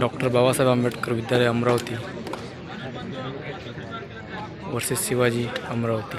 Doctor Babasaheb Ambedkar विद्यालय Amravati. Versus Shivaji Amravati.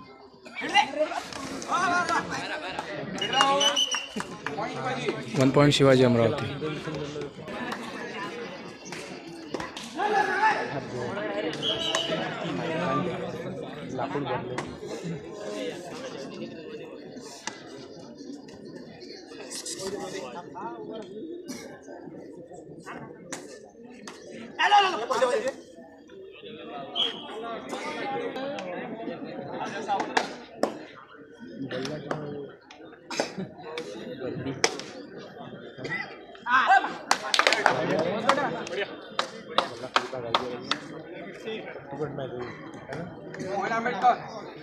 One point Shivaji Amravati.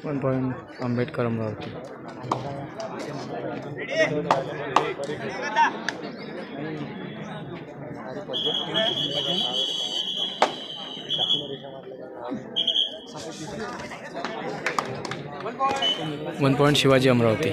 One point Ambedkar Amravati one point Shivaji Amravati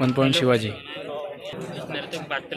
one point Shivaji. तो बात पे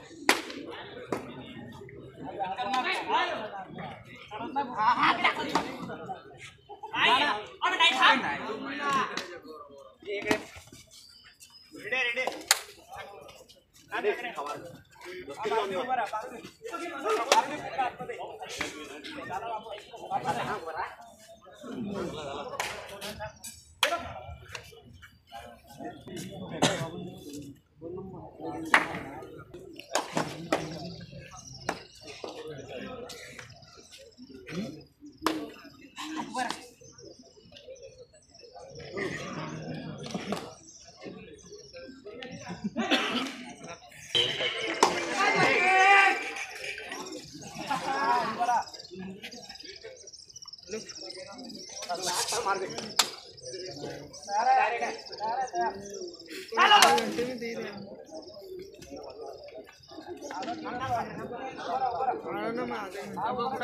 उसने match चालू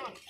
Come on.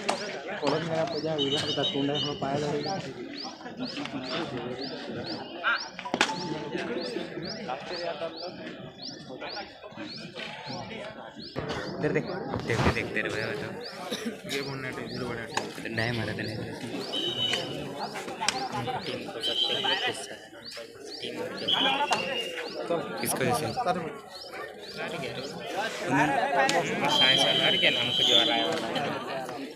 इधर देख देखते देखते रहे तो ये बोलना है। इधर बड़ा नहीं मारा था टीम को सबसे हिस्सा है टीम किसको जैसे? हार गया साइंस हार गया ना हमको जो आ रहा है? देखा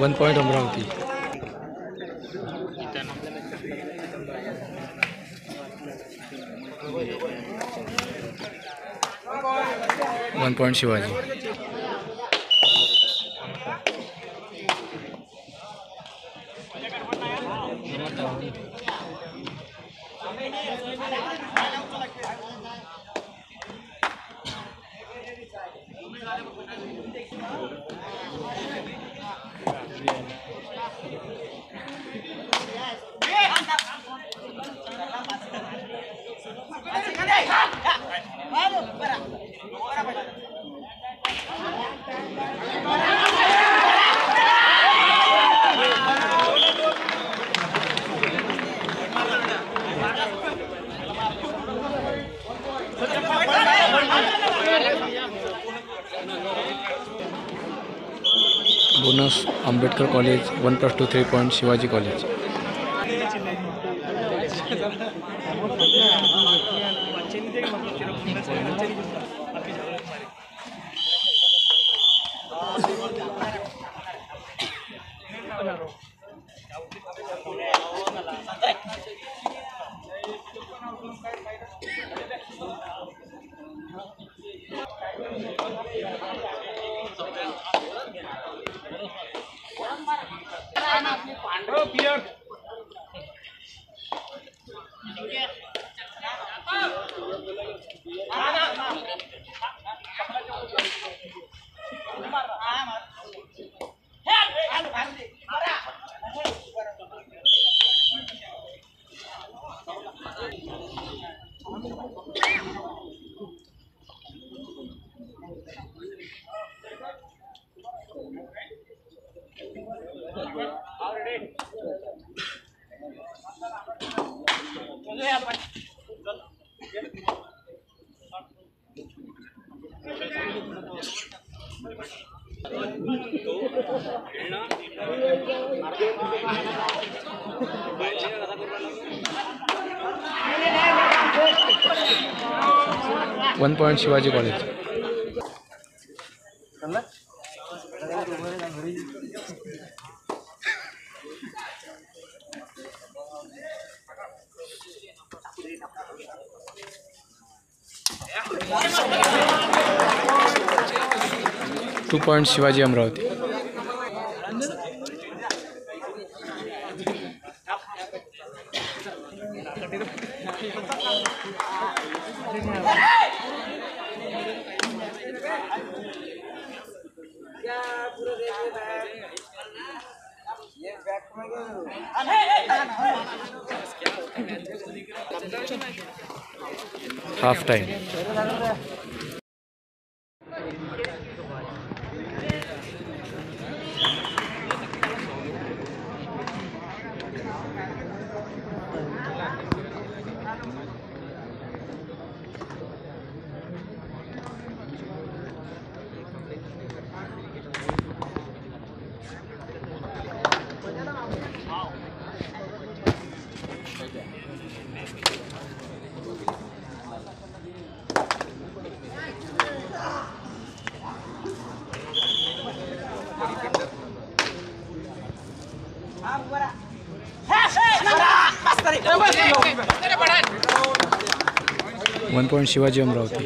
one point Amravati one point Shivaji Vamos, para! Bonus Ambedkar college one plus two three point Shivaji college. One point Shivaji college. Two point Shivaji Amravati. half time. One point Shivaji Amravati.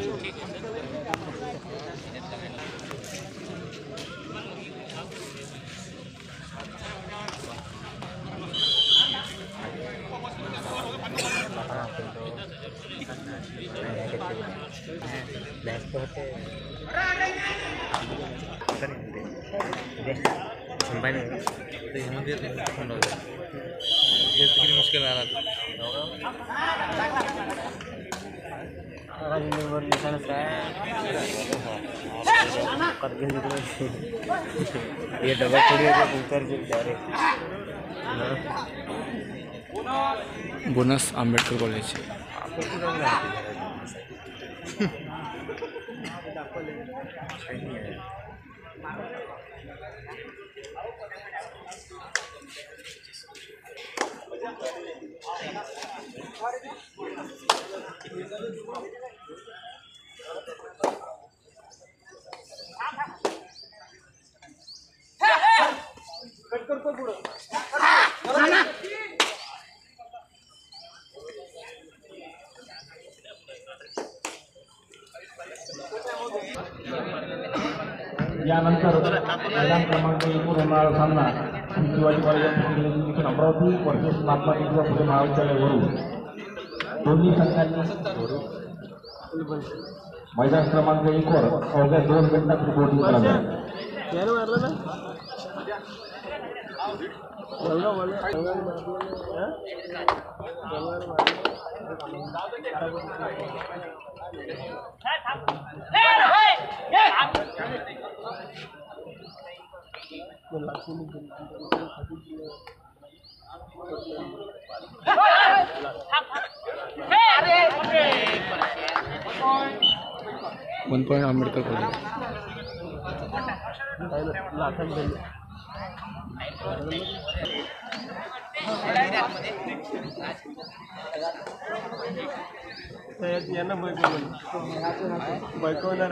ये double थोड़ी उतर direct bonus Ambedkar college. यानंतर मैदान क्रमांक एकूण होणार सामना. Shivaji college Amravati versus Mahatma Jyotiba Phule महाविद्यालयावरून. दोन्ही संघांनी मैदान क्रमांक एकवर अवघ्या दोन मिनिटात रिपोर्टिंग करावे वन पॉईंट आंबेडकर कॉलेज यांना बैकवणार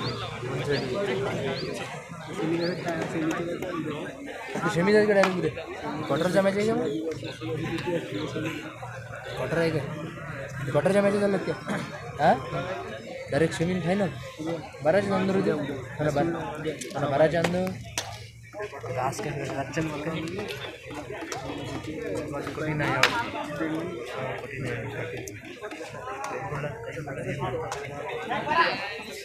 सेमी जायचं डायरेक्ट उद्या क्वार्टरच्या मॅच आहे का क्वार्टर आहे का क्वार्टरच्या मॅच झालं त्या हा। डायरेक्ट सेमीन फायनल बाराचे अंदर बारा आज काय रातच्या मग काय कठीण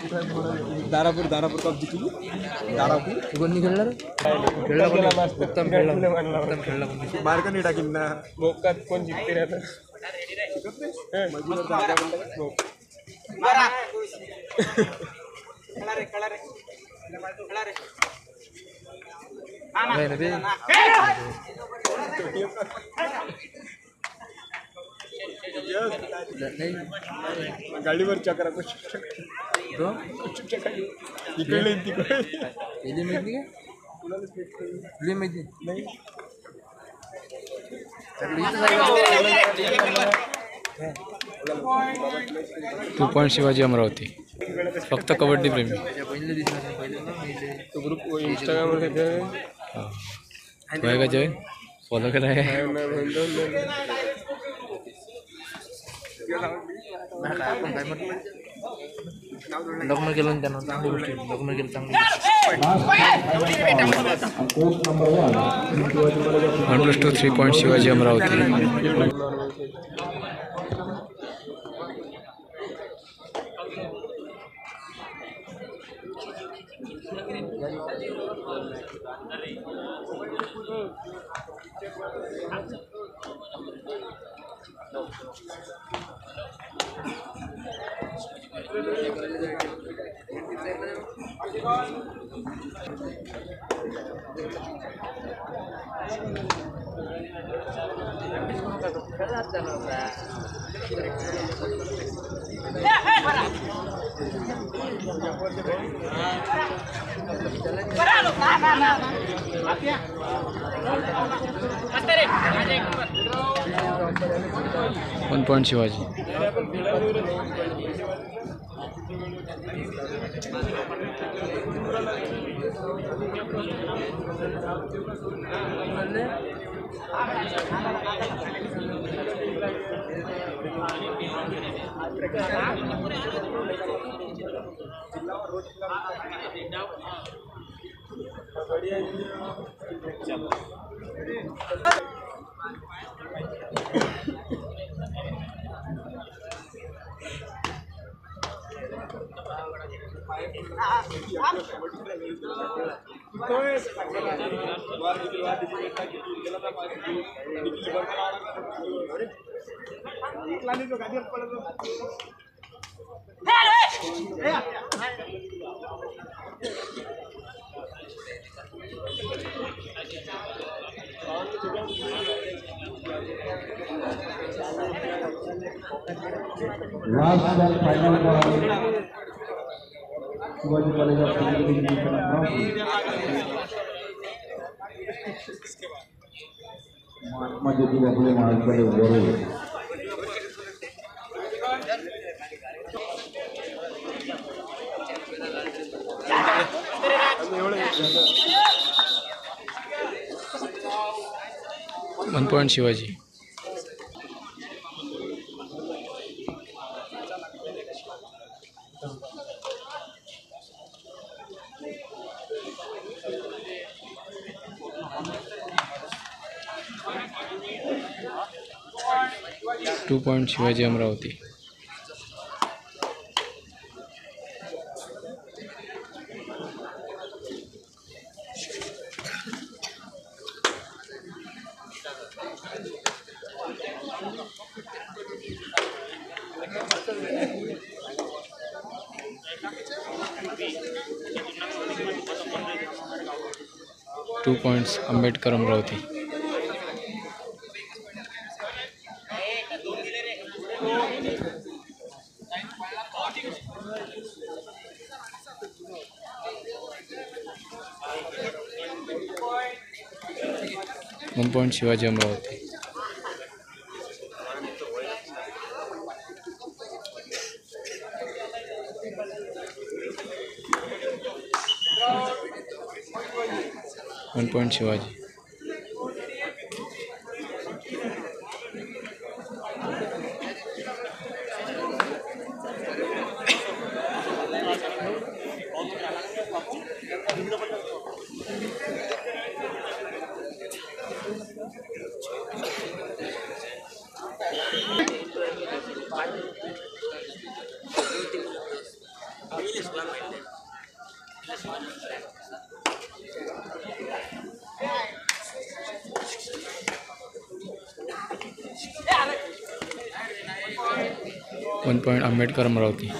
आणि झाड दारापूर दारापूर कप जिंकली दारापूर कोण नाही खेळणार खेळला गेला कोणी? मस्त. उत्तम विराट खेळला कोहली मानला होता. उत्तम खेळला कोणी? बारकाने टाकीन ना मोकात कोण जिंकते राहतं नाही ना ते नाही। गाडीवर चक्रा तो इकडे तिकडे माहिती माहिती नाही। पॉईंट शिवाजी अमरावती? फक्त कबड्डी प्रेमी। तो ग्रुप इंस्टाग्रामवर त्याच्या हा. तू फॉलो लग्न केलं त्यांना लग्न केलं चांगली hundred three point Shivaji Amravati college one plus two three point Shivaji. Amravati one point Shivaji last ball final ball Shivaji college of engineering Mahatma Jyotiba Phule महाविद्यालय Warud One point Shivaji. Two point Shivaji Amravati. Two points Ambedkar Amravati. One point Shivaji Amravati. One point point Ambedkar Amravati.